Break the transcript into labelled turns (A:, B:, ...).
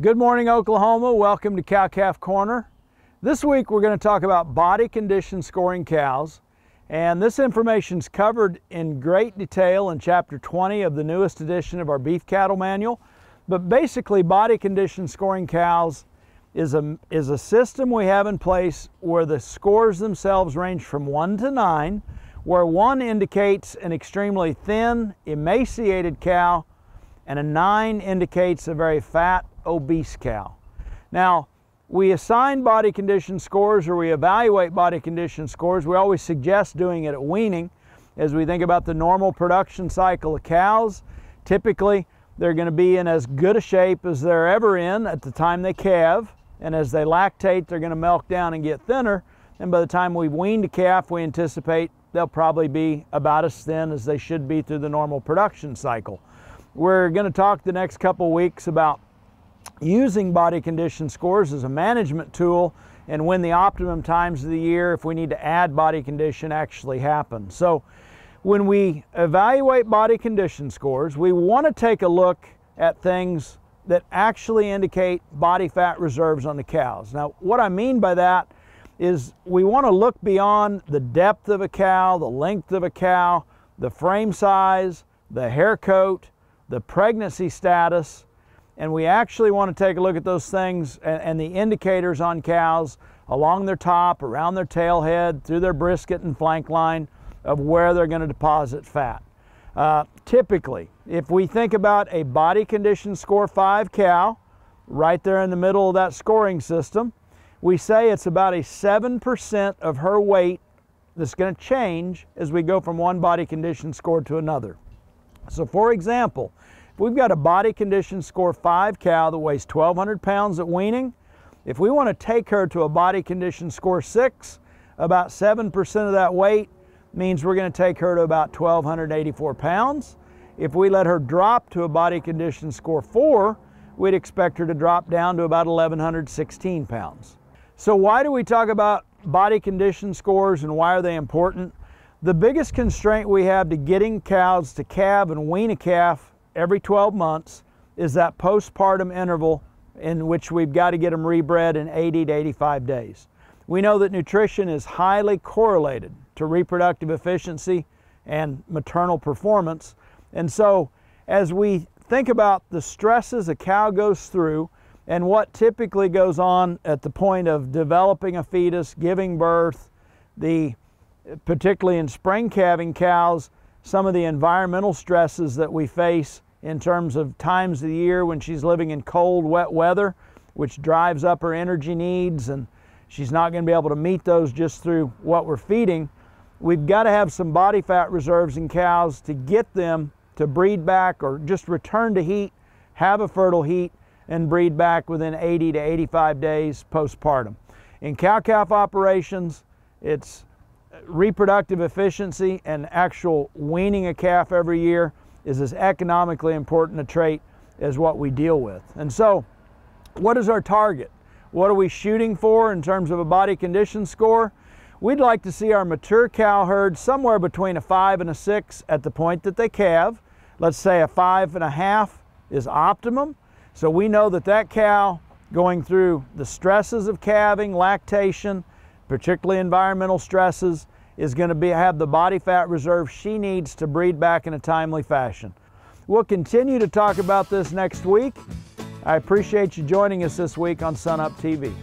A: Good morning, Oklahoma. Welcome to Cow Calf Corner. This week we're going to talk about body condition scoring cows. And this information is covered in great detail in chapter 20 of the newest edition of our beef cattle manual. But basically, body condition scoring cows is a, is a system we have in place where the scores themselves range from one to nine, where one indicates an extremely thin, emaciated cow, and a nine indicates a very fat, obese cow. Now, we assign body condition scores or we evaluate body condition scores. We always suggest doing it at weaning as we think about the normal production cycle of cows. Typically, they're going to be in as good a shape as they're ever in at the time they calve. And as they lactate, they're going to milk down and get thinner. And by the time we've weaned a calf, we anticipate they'll probably be about as thin as they should be through the normal production cycle. We're going to talk the next couple weeks about using body condition scores as a management tool and when the optimum times of the year, if we need to add body condition, actually happen. So when we evaluate body condition scores, we want to take a look at things that actually indicate body fat reserves on the cows. Now, what I mean by that is we want to look beyond the depth of a cow, the length of a cow, the frame size, the hair coat, the pregnancy status, and we actually want to take a look at those things and, and, the indicators on cows along their top, around their tail head, through their brisket and flank line of where they're going to deposit fat. Uh, typically, if we think about a body condition score 5 cow, right there in the middle of that scoring system, we say it's about a 7% of her weight that's going to change as we go from one body condition score to another. So for example, if we've got a body condition score 5 cow that weighs 1,200 pounds at weaning, if we want to take her to a body condition score 6, about 7% of that weight means we're going to take her to about 1,284 pounds. If we let her drop to a body condition score 4, we'd expect her to drop down to about 1,116 pounds. So why do we talk about body condition scores and why are they important? The biggest constraint we have to getting cows to calve and wean a calf every 12 months is that postpartum interval in which we've got to get them rebred in 80 to 85 days. We know that nutrition is highly correlated to reproductive efficiency and maternal performance. And so as we think about the stresses a cow goes through and what typically goes on at the point of developing a fetus, giving birth, the particularly in spring calving cows, some of the environmental stresses that we face in terms of times of the year when she's living in cold, wet weather, which drives up her energy needs, and she's not going to be able to meet those just through what we're feeding. We've got to have some body fat reserves in cows to get them to breed back or just return to heat, have a fertile heat, and breed back within 80 to 85 days postpartum. In cow-calf operations, it's reproductive efficiency and actual weaning a calf every year is as economically important a trait as what we deal with. And so, what is our target? What are we shooting for in terms of a body condition score? We'd like to see our mature cow herd somewhere between a five and a six at the point that they calve. Let's say a five and a half is optimum. So we know that that cow going through the stresses of calving, lactation, particularly environmental stresses, is going to be, have the body fat reserve she needs to breed back in a timely fashion. We'll continue to talk about this next week. I appreciate you joining us this week on Sunup TV.